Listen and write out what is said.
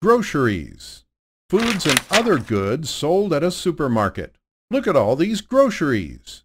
Groceries. Foods and other goods sold at a supermarket. Look at all these groceries.